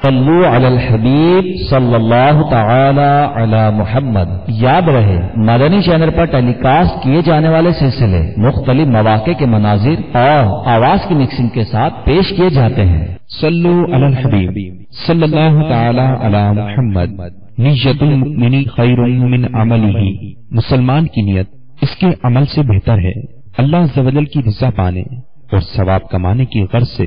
صلو علی الحبیب صلی اللہ تعالی علی محمد یاد رہے مدنی چینل پر ٹیلی کاسٹ کیے جانے والے سلسلے مختلف مواقع کے مناظر اور آواز کی مکسنگ کے ساتھ پیش کیے جاتے ہیں صلو علی الحبیب صلی اللہ تعالی علی محمد نیت خیر عمل ہی مسلمان کی نیت اس کے عمل سے بہتر ہے اللہ زبل کی رضا پانے اور ثواب کمانے کی غرض سے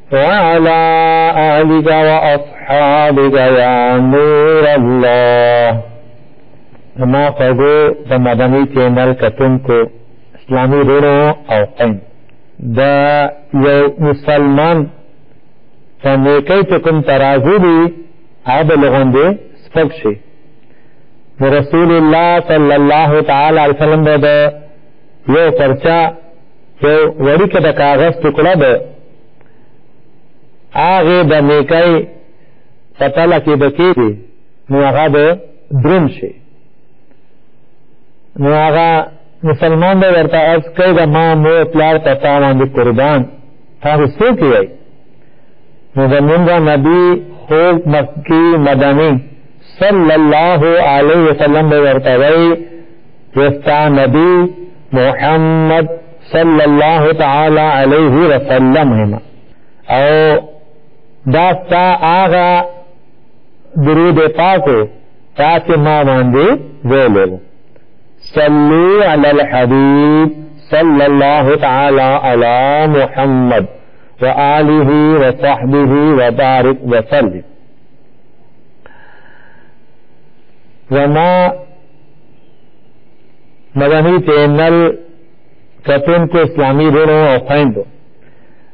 وعلى آلك واصحابك يا نور الله زما خوږو د مدني چینل کتونکو اسلامي وروڼو او قیم د یو مسلمان په نیکۍ چې کوم ترازو دي هغه به لغوندې سپک شي د رسول الله صلی الله تعالی علیه وسلم به د یو پرچا یو وړیکه د کاغذ ټکړه به هغه د نیکای په تله کې به کېدی نو هغه به درون شي نو هغه مسلمان به ورته عرض کوي د ما مور پلار په تا باندې قربان تاسو څوک یئ نو زمونږ نبی خوږ مکی مدني صلی الله علیه وسلم به ورته وایي وفتا نبی محمد صلی الله تعالی علیه وسلم هم او دا ستا آغا درود پاکو تاکه ما باندې ویلو صلو علی الحبیب صلی الله تعالی علی محمد و آله و صحبه و بارک و سلم وما مدنی پینل کپین کو اسلامی رونو او خویندو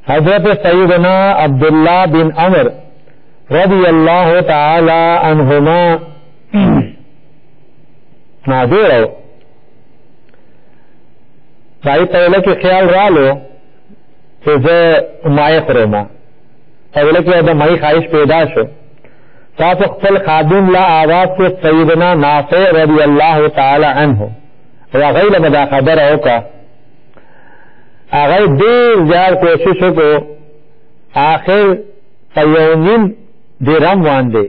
حضرت سیدنا عبداللہ بن عمر رضی اللہ تعالی عنہما نادر او دای په لکه کې خیال رالو چې زه مای خورم او لکه دا مای خواهش پیدا شو تاسو خپل خادم له آواز کې سیدنا نافع رضی الله تعالی عنه او هغه له دا خبره وکړه هغه ډیر زیار کوشش وکړو آخر په یو نیم درم باندې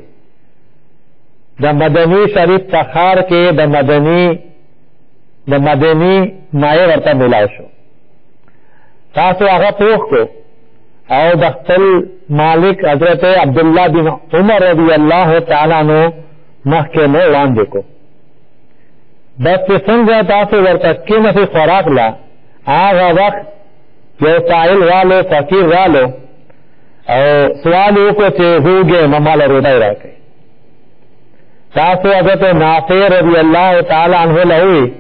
د مدنی شریف په ښار کې د مدنی د مدنی مایه ورته ملاو شو تاسو هغه پوښ کو او د خپل مالک حضرت عبد الله بن عمر رضی الله تعالی عنہ مخکې نه وړاندې کو بس چې څنګه تاسو ورته کېناسي خوراک لا هغه وخت یو سائل رالو فقیر رالو او سوال وکړو چې هوګې ممال روډای راکړي تاسو حضرت نافع رضی الله تعالی عنہ له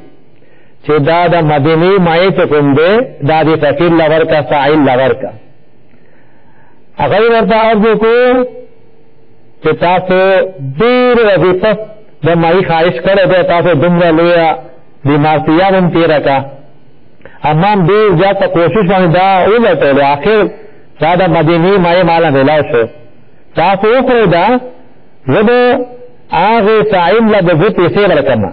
چه دا د مدینی مایت کوم دی دا دی فقیر لورکا سائل لورکا هغه ورته عرض وکړو چې تاسو ډېر وظیفه د مای خواهش کړو ته تاسو دومره لوی بیمارتیا هم تیر کا اما ډېر زیات کوشش باندې دا ولټول اخر دا د مدینه مای مال ملاو شو تاسو وکړو دا زه به هغه صائم له دغه پیسې ورکړم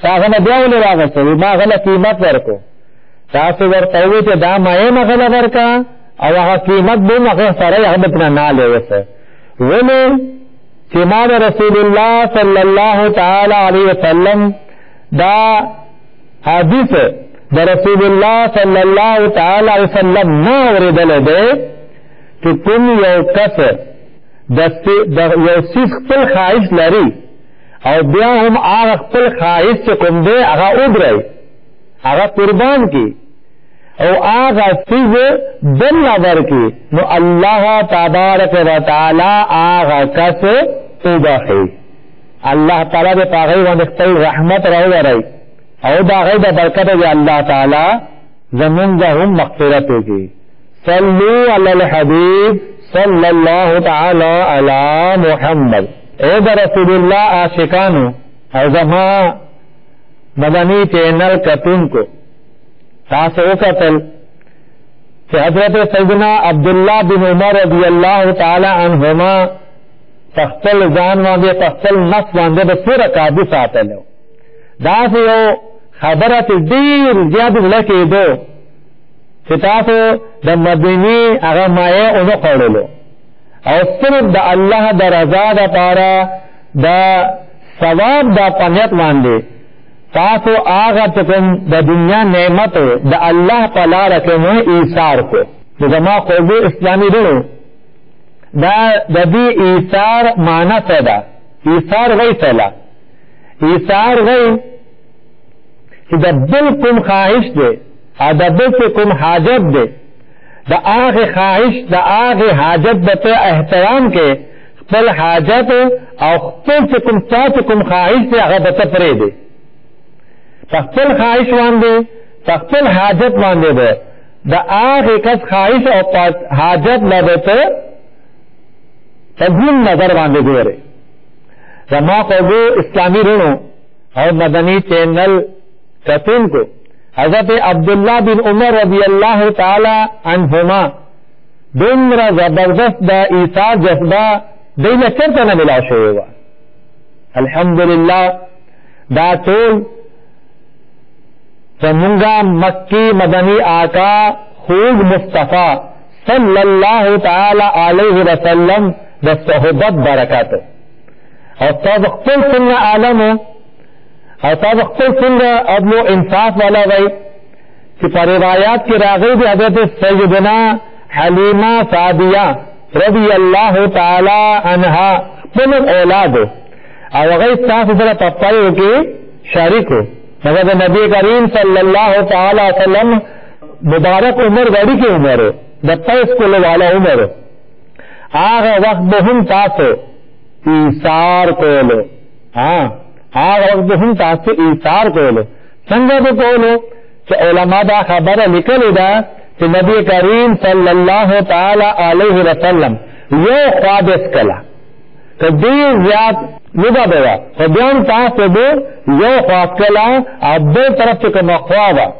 تا هغه نه بیا ولې واغسته وي ما غله قیمت ورکو تاسو ورته ووایئ چې دا ما یې غله ورکا او هغه قیمت به هم هغه سره یې هغه ترې نه لې وسه ولې چې ما د رسول الله صلی الله تعالی علیه وسلم دا حدیث د رسول الله صلی الله تعالی علیه وسلم نه اورېدل دی چې کوم یو کس د یو سیس خپل خواهش لري او بیا هم هغه خپل خواهش چې کوم دی هغه ودرای هغه قربان کی او هغه سیز بل نظر کی نو الله تبارک و تعالی هغه کس وبخي الله تعالی به هغه باندې خپل رحمت راوړي او دا غي د برکت دی الله تعالی زمونږ هم مغفرت وکړي صلوا علی الحبیب صلی الله تعالی علی محمد اې د رسول الله عاشقانو او زما مدني چینل کتونکو تاسو وکتل چې حضرت سیدنا عبد الله بن عمر رضی الله تعالی عنهما تختل ځان باندې تختل نفس باندې د سره قابو ساتلو دا یو خبره ته ډیر زیات لکه دو چې تاسو د مدینه هغه مایه او نه خوړلو او صرف د الله د رضا لپاره د ثواب د په نیت باندې تاسو هغه چې کوم د دنیا نعمت د الله په لاره کې مو ایثار کو نو زما خوږو اسلامي وروڼو دا د دې ایثار معنی څه ده ایثار غي څه ده ایثار غي چې د بل کوم خواهش دی او د بل کوم حاجت دی د هغې خواهش، د هغې حاجت به ته احترام کړې، خپل حاجت او خپل چې کوم ستا چې کوم خواهش دی هغه به ته پرېږدې. په خپل خواهش باندې، په خپل حاجت باندې به د هغې کس خواهش او حاجت له به ته په ګون نظر باندې ګورې. زما خوږو اسلامي وروڼو او مدني چینل کتل کو حضرت عبدالله بن عمر رضی الله تعالی عنهما دومره زبردست د ایثار جذبه دی له چرته نه ملاو شوې وه الحمدلله دا ټول زمونږه مکی مدنی آقا خوږ مصطفی صلی الله تعالی علیه وسلم د صحبت برکات او تاسو خپل څنګه عالمو او تا به خپل څنګه عدل و انصاف والا وای چې په روایات کې راغی دی حضرت سیدنا حلیمه سعدیه رضی الله تعالی عنها خپل اولاد او هغه تاسو سره په پای کې شریک وو هغه د نبی کریم صلی الله تعالی وسلم مبارک عمر غړي کې عمر د پیس کول والا عمر هغه وخت به هم تاسو ایثار کولو ها هغه وخت به هم تاسو ایثار کولو څنګه به کولو چې علما دا خبره لیکلې ده چې نبی کریم صلی الله تعالی علیه وسلم یو خوا به سکله که ډېر زیات لوبه به وه خو بیا هم تاسو به یو خوا سکله او بل طرف چې کومه خوا وه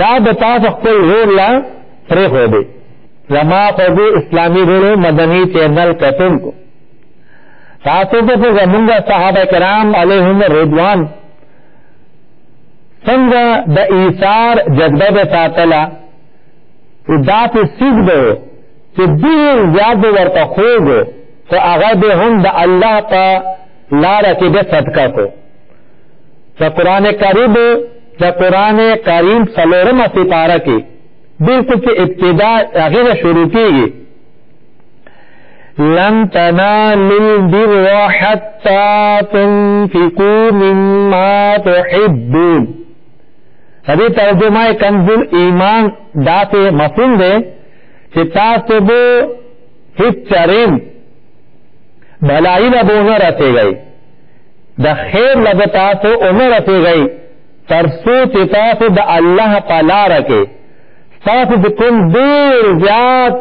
دا به تاسو خپل رول له پرېښودې زما خوږو اسلامي رولو مدني چینل کتونکو تاسو ته په زمونږ صحابه کرام علیهم الرضوان څنګه د ایثار جذبه به ساتله دا څه سیګ دی چې ډیر زیات به ورته خوږ خو هغه به هم د الله په لاره کې به صدقه کو د قران کریم د قران کریم څلورمه سپاره کې بالکل چې ابتدا هغه شروع کیږي لن تنالوا البر حتى تنفقوا مما تحبون دې ترجمه کنز ایمان دا ته مفهوم دی چې تاسو به هیڅ چرېم بلای له بونه راتېږئ د خیر له به تاسو ونه راتېږئ تر څو چې تاسو د الله په لاره کې ستاسو چې کوم ډېر زیات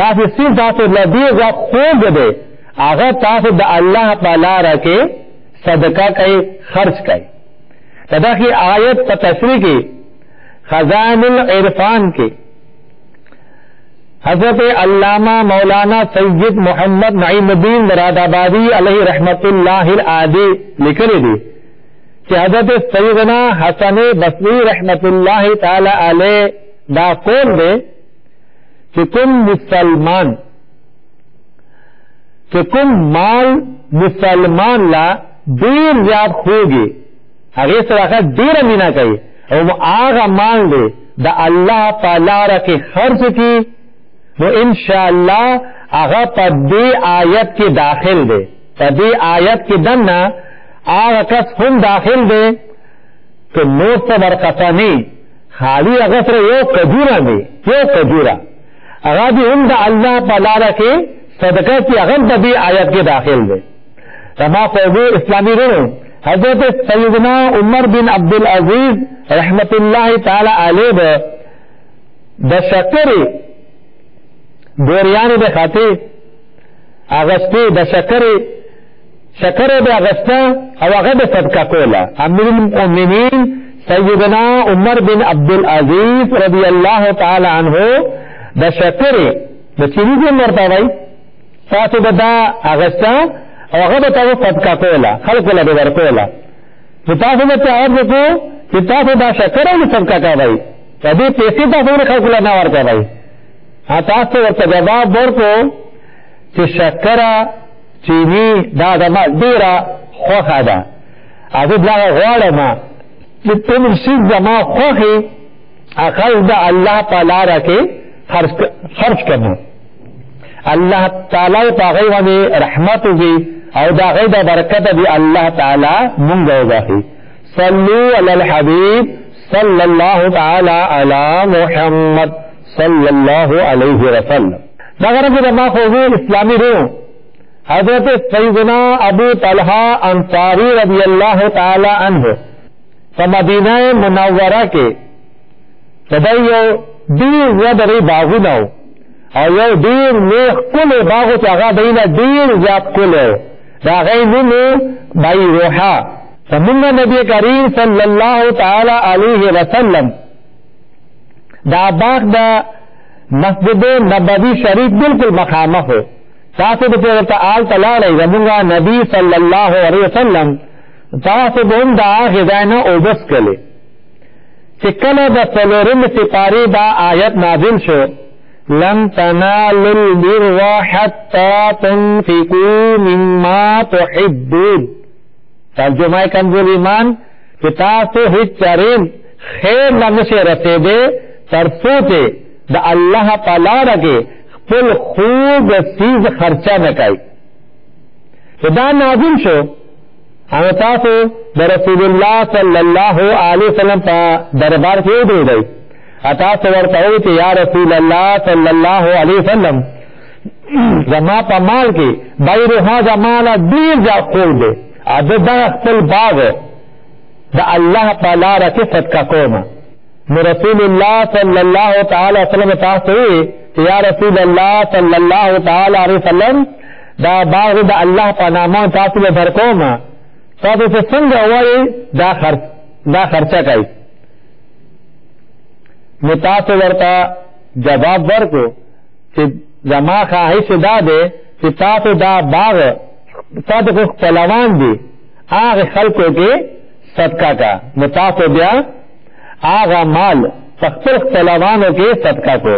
داسې څیز تاسو له دې زیات خوږ دی هغه تاسو د الله په لاره کې صدقه کوي خرج کوي د دغه آیت په تشریح کې خزان العرفان کې حضرت علامہ مولانا سید محمد نعیم الدین مراد آبادی علیہ رحمت اللہ العادی لکھنے دی چې حضرت سیدنا حسن بصری رحمت الله تعالی علیه دا قول دی چې کوم مسلمان چې کوم مال مسلمان لا ډیر زیات خوږي هغه سره ډیر مینا کوي او هغه مال دی د الله په لار کې خرج کی نو ان شاء الله هغه په دې آیت کې داخل دی په دې آیت کې دننه هغه کس هم داخل دی که نور څه ورقصه نه خالي هغه سره یو کجوره دی یو کجوره هغه دې هم د الله په لاره کې صدقه کې هغه د دې آیت کې داخل دی زما خوږو اسلامي ورونو حضرت سیدنا عمر بن عبدالعزیز رحمت الله تعالی علیه به د شکرې دوریانو د خاطر اغستې د شکرې شکره به اغسته او هغه به صدقه کوله امیر المؤمنین سیدنا عمر بن عبدالعزیز رضی الله تعالی عنه د شکرې د چیني ګون ورته وایي تاسو به دا اغسته او هغه به تاسو صدقه کوله خلکو له به ورکوله نو تاسو به ته عرض وکړو چې تاسو دا شکره ولې صدقه کوئ په دې پیسې تاسو ولې خلکو له نه ورکوئ عطاس ته ورته جواب ورکو چې شکره چینی دا زما ډیره خوښه ده هغه دغه غواړم چې کوم شي زما خوښي عقل د الله په لاره کې خرج خرج کړم الله تعالی په هغه باندې رحمت وکړي او دا غي د برکت دی الله تعالی مونږ وځي صلو علی الحبیب صلی الله تعالی علی محمد صلی الله علیه وسلم دغه رنګ د ما خوږو اسلامي رونو حضرت سیدنا ابو طلحه انصاری رضی الله تعالی عنه په مدینه منوره کې د ده یو ډېر ودرې باغونه و او یو ډېر نیک ښکلی باغ و چې هغه دی نه ډېر زیات ښکلی و د هغې نوم و بیروحه زمونږ نبي کریم صلی الله تعالی علیه وسلم دا باغ د مسجد نبوي شریف بالکل مخامخ و تاسو د پوره ته آل تلاړی زمونږه نبی صلی الله علیه وسلم تاسو به هم د هغه ځای نه اوبس کړي چې کله د څلورم سپارې دا آیت نازل شو لن تنالوا البر حتى تنفقوا مما تحبون ترجمه کنزول ایمان چې تاسو هیڅ چارې خیر له نشئ رسېدی تر څو چې د الله په لاره کې خپل خوږ څیز خرچه نه کړئ. چې دا نازل شو او تاسو د رسول الله صلی الله علیه وسلم په دربار کې ودرېدئ تاسو ورته وایئ چې یا رسول الله صلی الله علیه وسلم زما په مال کې بیر هذا مال ډېر زیات خور دی اده دغه خپل باغ د الله په لاره کې صدقه کوم نو رسول الله صلی الله تعالی وسلم تاسو وی چې یا رسول الله صلی الله تعالی علیه وسلم دا باغ د الله په نامه تاسو له درکوم تاسو څه څنګه وایي دا خرچ دا خرچه کوي نو تاسو ورته جواب ورکو چې زما خواهش دا دی چې تاسو دا باغ تا د خو خپلوان دي هغه خلکو کې صدقه کا نو تاسو بیا هغه مال په خپل خپلوانو کې صدقه کو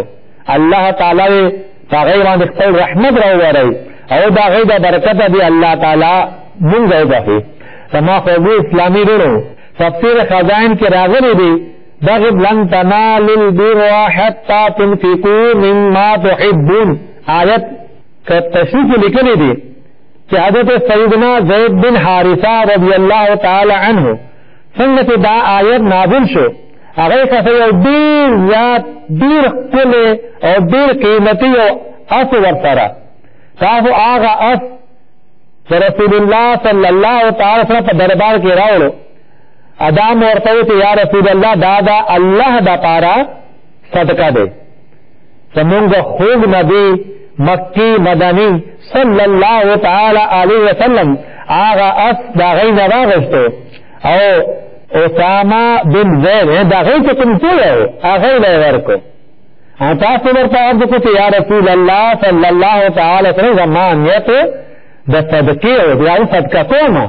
الله تعالی په غیر باندې خپل رحمت راوړي او دا غي د برکت دی الله تعالی مونږ وبخي تما خو اسلامي ورو تفسیر خزائن کې راغلي دي دغه لن تنالوا البر حتى تنفقوا مما تحبون آیت که تحقیق کې لیکلي دي چې حضرت سیدنا زید بن حارثه رضی الله تعالی عنه څنګه چې دا آیت نازل شو هغه څه یو ډیر زیات ډیر خپل او ډیر قیمتي او اس ورسره تاسو هغه اس چې رسول الله صلی الله تعالی سره په دربار کې راوړو ادا مورته چې یا رسول الله دا دا الله د پاره صدقه دی زمونږ خوږ نبی مکی مدنی صلی الله تعالی علیه وسلم هغه اس د هغې نه راغوښتو او اسامه بن زید د هغې چې کوم څه و هغه یې له ورکړو او تاسو ورته عرض وکړو چې یا رسول الله صلی الله تعالی وسلم زما نیت د صدقې و یا صدقه کومه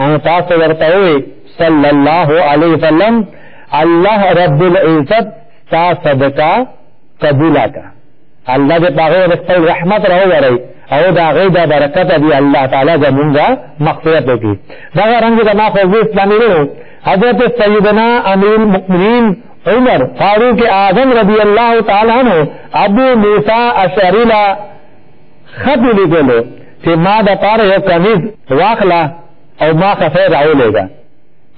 او تاسو ورته ووي صلی الله علیه وسلم الله رب العزت ستا صدقه قبول کړه الله دې په هغه خپل رحمت راوړي او دا غي دا برکت دی الله تعالی زمونږه مغفرت وکړي دا رنګ د ما خو اسلامي ورو حضرت سیدنا امیر المؤمنین عمر فاروق اعظم رضی الله تعالی عنہ ابو موسی اشعری خط ولیکلو چې ما د پاره یو کمیز واخله او ما خفه راولېږه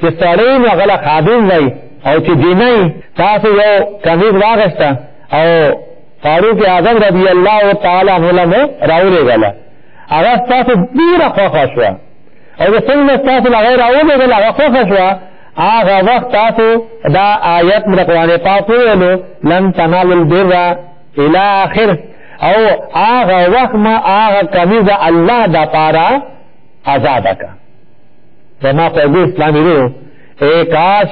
چې سړی نو غله خادم وای او چې دیني تاسو یو کمیز واغسته او فاروق اعظم رضی الله تعالی عنہ له راولېږله هغه تاسو ډیره خوښه شو او د څنګه تاسو له غیر راولېږله هغه خوښه شو هغه وخت تاسو دا آیت د قرآن پاک ویلو لن تنالوا البر الی اخر او هغه وخت ما هغه کمیزه الله د پاره آزاد کا زما خو دې اسلامي ورو اے کاش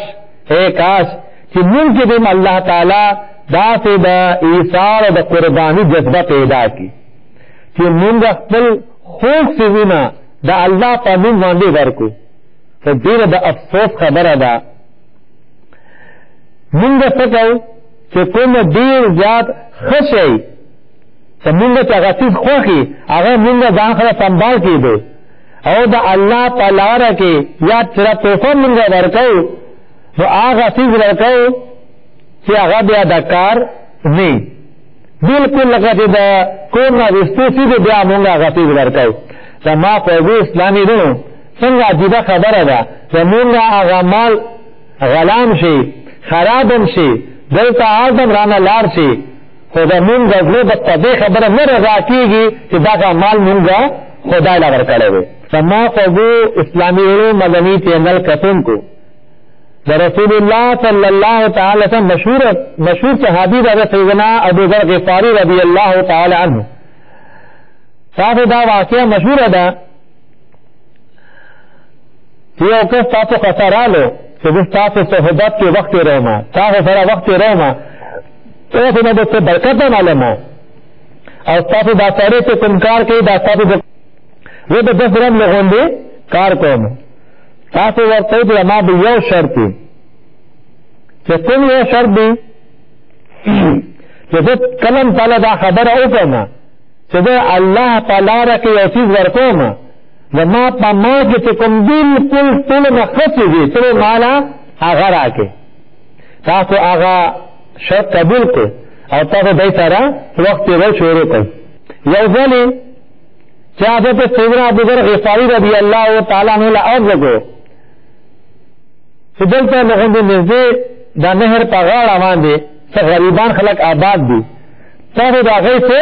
اے کاش چې موږ کې دې الله تعالی دا ته د ایثار او د قرباني جذبه پیدا کی چې موږ خپل خوښ سيزونه د الله په نوم باندې ورکو ته ډیره د افسوس خبره ده موږ څه کوو چې کوم ډېر زیات ښه شی چې مونږ چې هغه څیز خوښي هغه مونږ ځان سره سمبال کېدو او د الله په لاره کې یا سره تحفه مونږ ورکوو نو هغه څیز ورکوو چې هغه بیا د کار نه بلکل لکه چې د کور نه وستو څیز بیا مونږ هغه څیز ورکوو د ما په اسلامي دونو څنګه عجیبه خبره ده چې مونږ هغه مال غلام شي خراب هم شي دلته هلتم رانه لار شي خو د مونږ زړه د په دې خبره نه رضا کیږي چې دغه مال مونږ خدای له ورکړی دی زما خوږو اسلامي وړو مدني چینل کتونکو د رسول الله صلی الله تعالی وسلم مشهور مشهور صحابي د سیدنا ابو ذر غفاری رضی الله تعالی عنه تاسو دا واقعا مشهور ده یو کس تا په قصه رالو چې زه ستا په صحبت کې وخت تېروم تا خو سره وخت تېروم تاسو نه به څه برکت نه معلومه او ستاسو دا سړی چې کوم کار کوي دا ستاسو د زه د دس رم له غوندې کار کوم تاسو ورته وایي چې ما به یو شرط وي چې کوم یو شرط وي چې زه کلم تعالی دا خبره وکړم چې د الله په لاره کې یو څیز ورکوم نو ما په ما کې چې کوم بلکل ټولو نه ښه څیز وي ته ماله هغه راکړې تاسو هغه شرط قبول کړئ او تاسو دای سره وخت یې شروع کړئ یو ځل چې حضرت سیدنا ابو ذر غفاری رضی الله تعالی عنہ له عرض کو چې دلته لغوندې نږدې د نهر په غاړه باندې څه غریبان خلک آباد دي ته خو د هغوی څه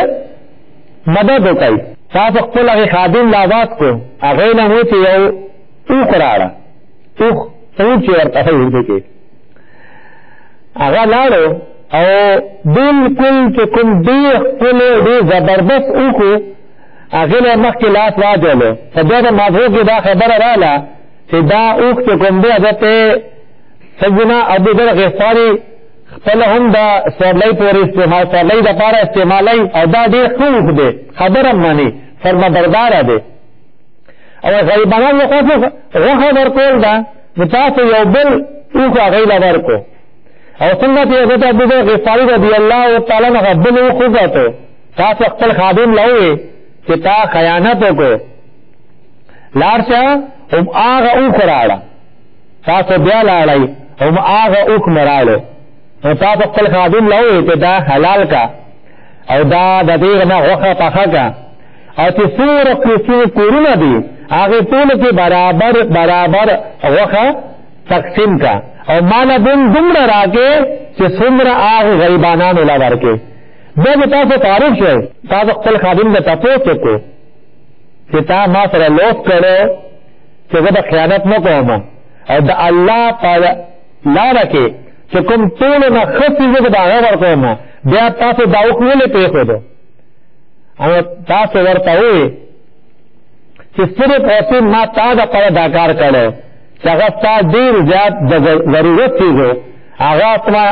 مدد وکړئ تا په خپل هغې خادم له آباد کړو هغې نه مو چې یو اوښ راړه اوښ اوښ چې ورته وایي اردو کې هغه لاړو او بلکل چې کوم ډېر ښکلی ډېر زبردست اوښ و هغې له مخکې لاس واچولو په بیا د مازغو کې دا خبره راغله چې دا اوښ چې کوم دی هغه ته سیدنا ابوذر غفاري خپله هم د سورلۍ پورې استعمال سورلۍ د پاره استعمالای او دا ډیر ښه اوښ دی خبره مانی فرمبردار دی او غریبانو له خوا غوښه ورکول ده نو تاسو یو بل اوښ هغوی له ورکو او څنګه چې حضرت ابوبکر غفاري رضی الله تعالی عنه بل اوښ وګټو تاسو خپل خادم له ووې چې تا خیانت وکړو لاړ شه هم هغه اوښ راړه تاسو بیا لاړئ هم هغه اوښ مو راوړو نو تاسو خپل خادم له وویل چې دا حلال کا او دا د دې نه غوښه پخه کا او چې څومره قسمي کورونه دي هغې ټولو کې برابر برابر غوښه تقسیم کا او ماله بن دومره راکې چې څومره هغه غریبانانو له ورکې بیا به تاسو تعریف شئ تاسو خپل خادم ته تپوس وکړو چې تا ما سره لوس کړو چې زه به خیانت نه کوم او د الله په لاره کې چې کوم ټولو نه ښه څیز به د هغه ورکوم بیا تاسو دا اوښ ولې پرېښودو او تاسو ورته ووایئ چې صرف او صرف ما تا دپاره دا کار کړی چې هغه ستا ډېر زیات د ضرورت څیز و هغه ما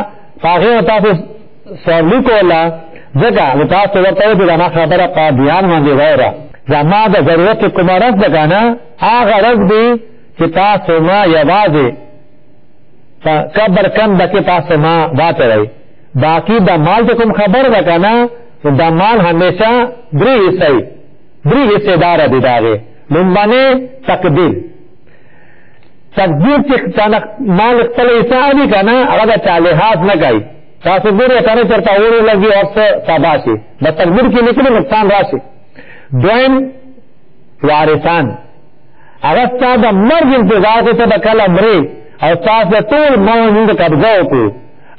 په هغې تاسو سورلي کوله ځکه نو تاسو ورته وه چې زما خبره په ديان باندې واوره زما د ضرورت کومه رز ده کنه هغه رز دی چې تاسو ما یوازې په قبر کم ده کې تاسو ما واچوئ باقی د مال چې کوم خبر ده کنه د مال همیشه درې حصې درې حصې دار دي داغه لومبنه تقدیر تقدیر چې مال خپل حصہ دي کنه هغه د چاله حاصل نه کوي تاسو ګورئ کنه چېرته اور ولګي او څه تباه شي د تقدیر کې لیکلي نقصان راشي دویم وارثان هغه ستا د مرګ انتظار کوي ته به کله مرې او تاسو د ټول مال مونږ قبضه وکړو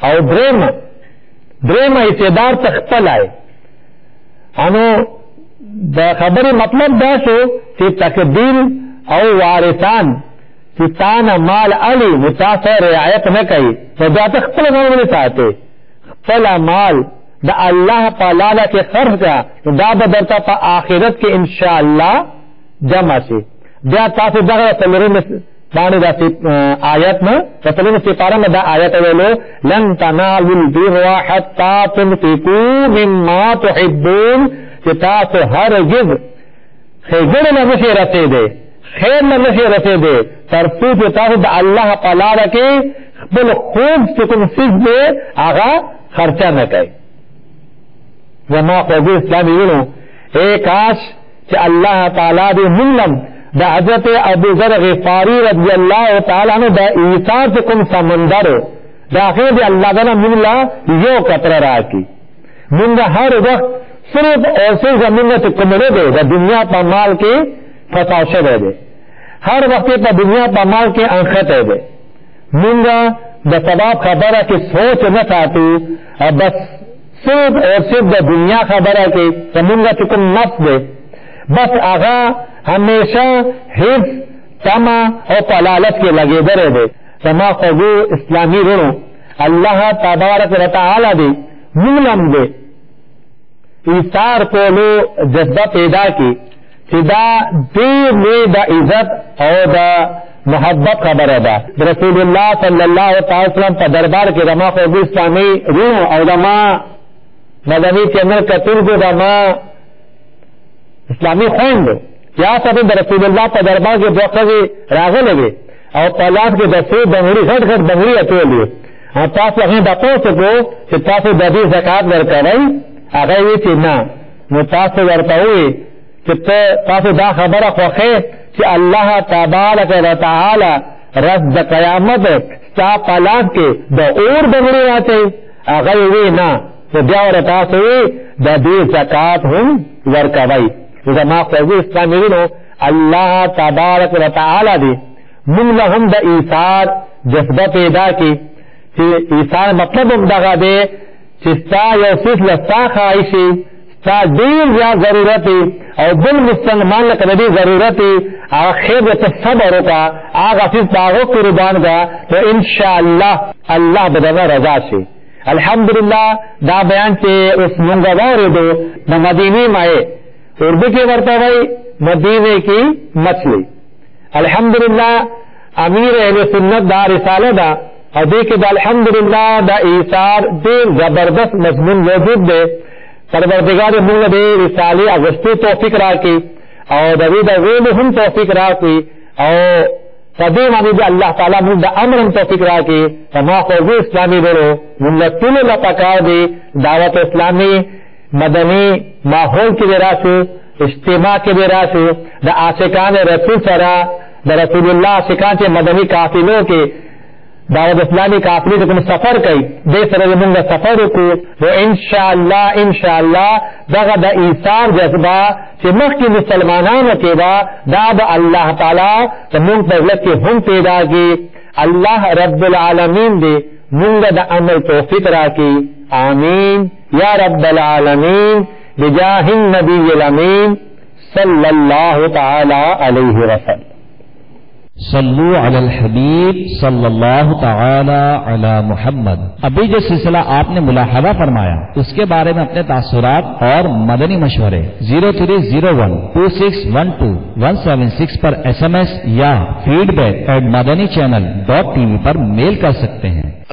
او درېیم درېیم اعتدار ته خپلی انو د خبرې مطلب دا شو چې تقدیر او وارثان چې تا نه مال اړي نو تا سره رعایت نه کوي نو بیا ته خپل ځان ولې ساتې خپل مال د الله په لاره کې خرج کړه نو دا به درته په آخرت کې ان شاء الله جمع شي بیا تاسو دغه څلورم باندې د آیت نه په څلورم سپاره نه دا آیت ویلو لن تنالوا البر حتى تنفقوا مما تحبون چې تاسو هرگز ښېګڼې نه نشي رسېدی، خیر نه نشي رسېدی، تر څو چې تاسو د الله په لاره کې خپل خوږ چې کوم څیز دی هغه خرچه نه کوئ. زما خوږو اسلامي وروڼو، ای کاش چې الله تعالی دې موږ لم د حضرت ابو ذر غفاري رضی الله تعالی عنه د ایثار چې کوم سمندر دا خو دې الله تعالی موږ له یو قطره راکړي مونږ هر وخت صرف او صرف زمونږ چې کوم نه دی د دنیا په مال کې خطا شوی دی هر وخت په دنیا په مال کې انخته دی مونږ د ثواب خبره کې سوچ نه ساتو بس صرف او صرف د دنیا خبره کې چې مونږ چې کوم نفس دی بس هغه همیشه هیڅ تما او پلالت کې لګېدلی دی زما خوږو اسلامي وروڼو الله تبارک وتعالی دې موږ لم دې ایثار کولو جذبه پیدا کی چې دا دې نه د عزت او د محبت خبره ده رسول الله صلی الله تعالی وسلم په دربار کې دما خو اسلامي روح او دما مدني چینل کتل کو دما اسلامي خوند یا سره رسول الله په دربار کې دوه ورځې راغلې او په لاس کې د سرو بنګړي غټ غټ بنګړي اچولي وو او تاسو هغه نه تپوس وکړو چې تاسو د دې زکات ورکوئ هغه وی چې نه نو تاسو ورته وی چې ته تاسو دا خبره خوښه چې الله تبارک وتعالى رز د قیامت ستا په لاس کې د اور بنګړي راچي هغه وی نه نو بیا ورته تاسو د دې زکات هم ورکوئ زما خوږو اسلامي وینو الله تبارک و تعالی دې موږ له هم د ایثار جذبه پیدا کړي چې ایثار مطلب هم دغه دی چې ستا یو څیز له ستا خای شي ستا ډېر زیات ضرورت او بل مسلمان لکه د دې ضرورت هغه خیر ته صبر وکړه هغه څیز په هغو قربان کړه نو انشاءالله الله به درنه رضا شي الحمدلله دا بیان چې اوس مونږ واورېدو د مدینې مایې اردو کې ورته وایي مدینه کی مچلی الحمدلله امیر اهل سنت دا رساله ده او دې کې د الحمدلله د ایثار ډېر زبردست مضمون موجود دی پروردګار موږ دې رسالې اغوستو توفیق راکړي او د دې د ویلو هم توفیق راکړي او په دې باندې چې الله تعالی موږ د امر هم توفیق راکړي زما خوږو اسلامي ورو موږ ټولو له پکار دی دعوت اسلامي مدنی ماحول کی دی راشو اجتماع کی دی راشو د عاشقان رسول سره د رسول الله عاشقان چه مدنی قافلو کی دعوت اسلامی قافلی ته کوم سفر کوي دی سره دی مونږ سفر وکړو نو ان شاء الله ان شاء الله دغه د ایثار جذبه چې مخکې مسلمانانو کې دا دا د الله تعالی د مونږ په ځل کې هم پیدا کی الله رب العالمین دی مونږ د عمل توفیق راکړي آمین یا رب العالمین بجاه النبی الامین صلی الله تعالی علیه وسلم صلو علی الحبیب صلی اللہ تعالی علی محمد ابھی جو سلسلہ آپ نے ملاحظہ فرمایا اس کے بارے میں اپنے تاثرات اور مدنی مشورے زیرو تھری زیرو ون ٹو سکس ون ٹو ون سیون سکس پر ایس ایم ایس یا فیڈ بیک ایٹ مدنی چینل ڈاٹ ٹی وی پر میل کر سکتے ہیں